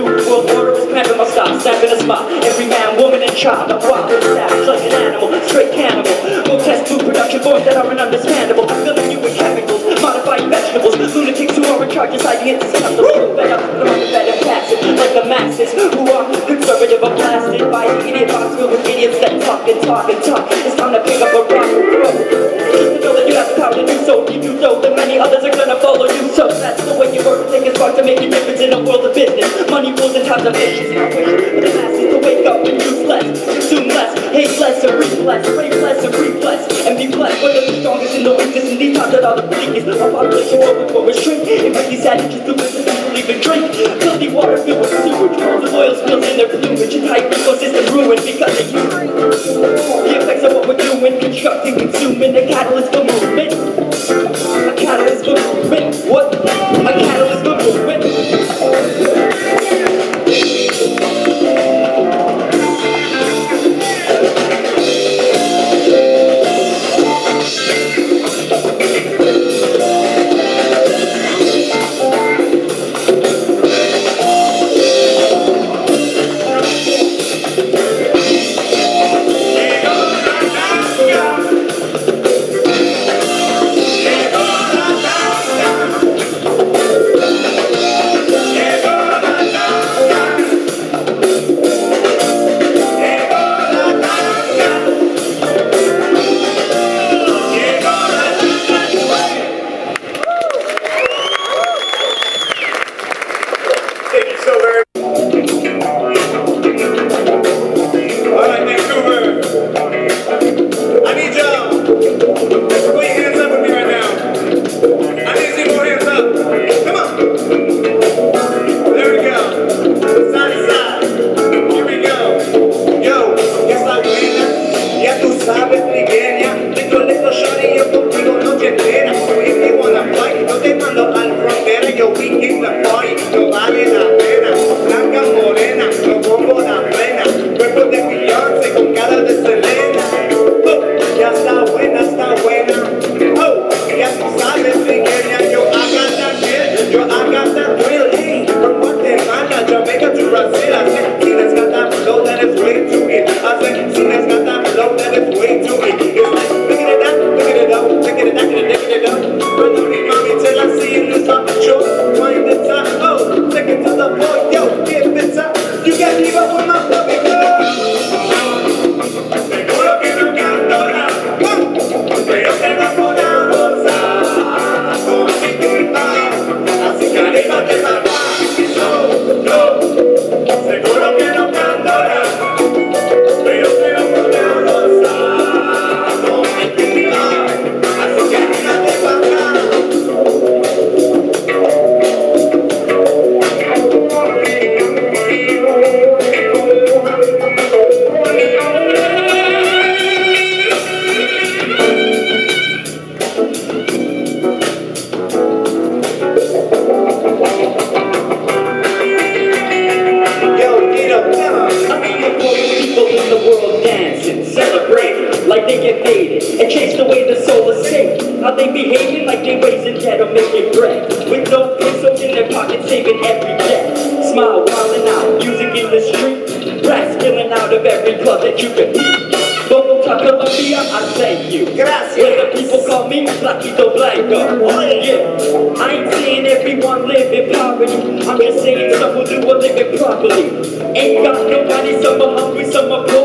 The world order is cramping my stop, snapping a spot. Every man, woman, and child, I'm wild and savage like an animal, straight cannibal. Go test food production forms that are ununderstandable. Filling you with chemicals, modified vegetables, lunatics who are in charge deciding it's acceptable. Fed up, they're on the bed and passive, like the masses who are conservative or blasted by the idiot box filled with idiots that talk and talk and talk. It's time to pick up a rock and throw. Just to know that you have the power to do so. If you don't, then many others are gonna follow you. So that's the way you work. Think it's hard to make a difference in a world business. Times of issues. I wish the masses to wake up and use less, consume less, hate less, and read less, pray less, and breathe less, and be blessed. Whether the strongest in the weakest in these times that are the weakest. Our population will before restraint. It might be sad to just do this and people even drink. Filthy water filled with sewage. Celebrate they get paid and change the way the soul is saved. How they behaving like they raising dead or making bread with no pesos in their pocket, saving every day. Smile, wilding out, music in the street, brass spilling out of every club that you can meet. Bogota, Colombia, I thank you. Gracias. When the people call me Flaquito Blanco. Oh, Yeah, I ain't saying everyone live in poverty. I'm just saying some will do a living properly. Ain't got nobody, some are hungry, some are poor.